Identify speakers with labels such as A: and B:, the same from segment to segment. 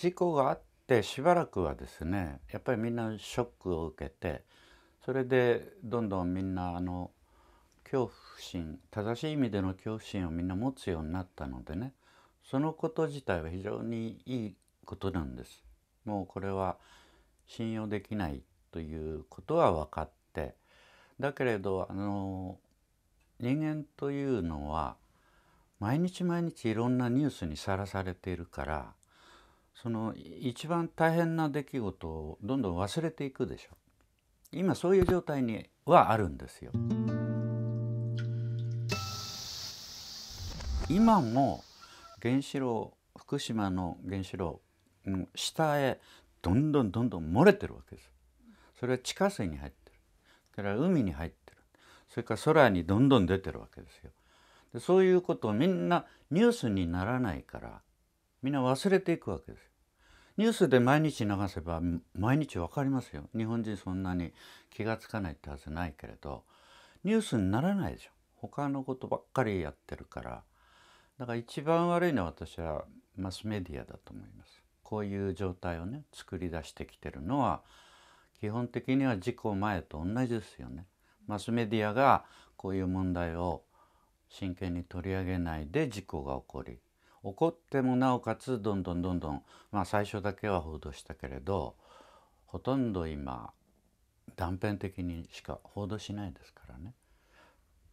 A: 事故があってしばらくはですねやっぱりみんなショックを受けてそれでどんどんみんなあの恐怖心正しい意味での恐怖心をみんな持つようになったのでねそのこと自体は非常にいいことなんです。もうこれは信用できないということは分かってだけれどあの人間というのは毎日毎日いろんなニュースにさらされているからその一番大変な出来事をどんどん忘れていくでしょ。今そういう状態にはあるんですよ。今も原子炉福島の原子炉の下へどんどんどんどん漏れてるわけです。それは地下水に入ってる。それから海に入ってる。それから空にどんどん出てるわけですよ。でそういうことをみんなニュースにならないからみんな忘れていくわけです。ニュースで毎日流せば毎日分かりますよ。日本人そんなに気が付かないってはずないけれどニュースにならないでしょ。他のことばっかりやってるからだから一番悪いのは私はマスメディアだと思います。こういう状態をね作り出してきてるのは基本的には事故前と同じですよね。マスメディアがこういう問題を真剣に取り上げないで事故が起こり起こってもなおかつどんどんどんどんまあ最初だけは報道したけれどほとんど今断片的にしか報道しないですからね。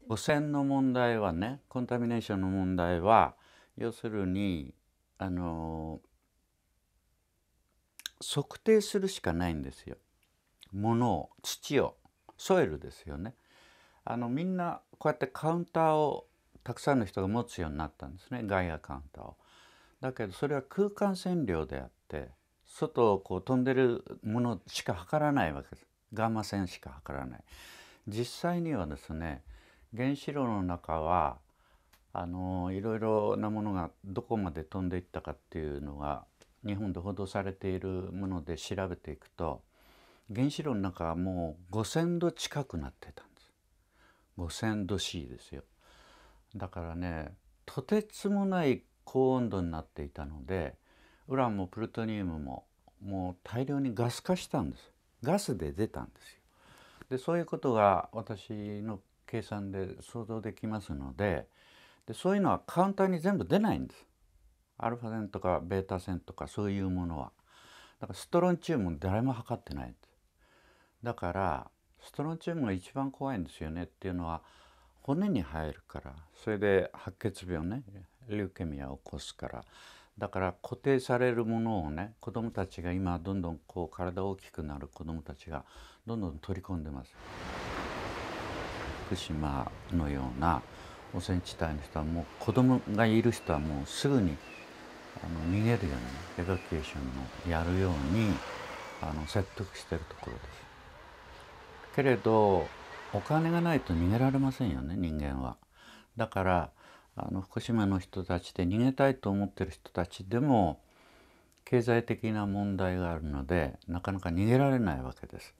A: 汚染の問題はねコンタミネーションの問題は要するにあの測定するしかないんですよ。物を土をソイルですよね。あのみんなこうやってカウンターをたくさんの人が持つようになったんですね外野カウンターを。だけどそれは空間線量であって外をこう飛んでるものしか測らないわけです。ガンマ線しか測らない。実際にはですね原子炉の中はあのいろいろなものがどこまで飛んでいったかっていうのが日本で報道されているもので調べていくと原子炉の中はもう5,000度近くなってたんです。5,000度 C ですよ。だからねとてつもない高温度になっていたのでウランもプルトニウムももう大量にガス化したんですガスで出たんですよ。でそういうことが私の計算で想像できますのででそういうのは簡単に全部出ないんです。アルファ線とかベータ線とかそういうものは。だからストロンチウム誰も測ってないんです。だからストロンチウムが一番怖いんですよねっていうのは骨に入るからそれで白血病ねリューケミアを起こすからだから固定されるものをね子どもたちが今どんどんこう体大きくなる子どもたちがどんどん取り込んでます。福島のような汚染地帯の人はもう子供がいる人はもうすぐにあの逃げるようにエバキュエーションのやるようにあの説得してるところです。けれどお金がないと逃げられませんよね人間は。だからあの福島の人たちで逃げたいと思ってる人たちでも経済的な問題があるのでなかなか逃げられないわけです。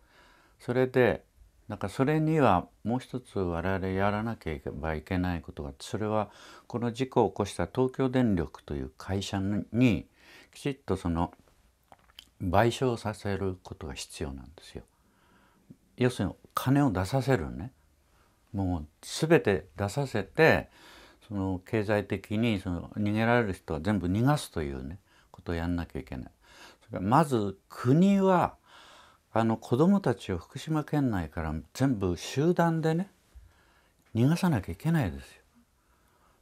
A: それでだからそれにはもう一つ我々やらなければいけないことがそれはこの事故を起こした東京電力という会社にきちっとその賠償させることが必要なんですよ。要するに金を出させるねもう全て出させてその経済的にその逃げられる人は全部逃がすというねことをやんなきゃいけない。それからまず国はあの子どもたちを福島県内から全部集団でね逃がさなきゃいけないですよ。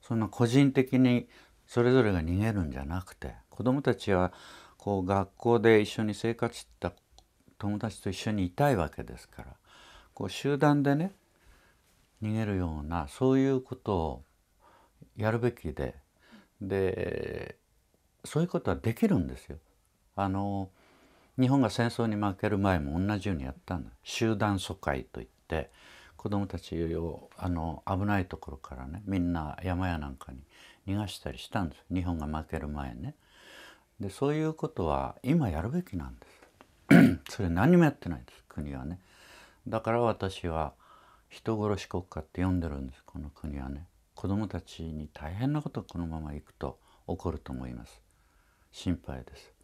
A: そんな個人的にそれぞれが逃げるんじゃなくて子どもたちはこう学校で一緒に生活した友達と一緒にいたいわけですからこう集団でね逃げるようなそういうことをやるべきででそういうことはできるんですよ。あの日本が戦争に負ける前も同じようにやったんだ集団疎開といって子どもたちをあの危ないところからねみんな山やなんかに逃がしたりしたんです日本が負ける前ね。でそういうことは今やるべきなんです。それ何もやってないです国はねだから私は人殺し国家って呼んでるんですこの国はね。子供たちに大変なことこのままいくと起こると思います。心配です。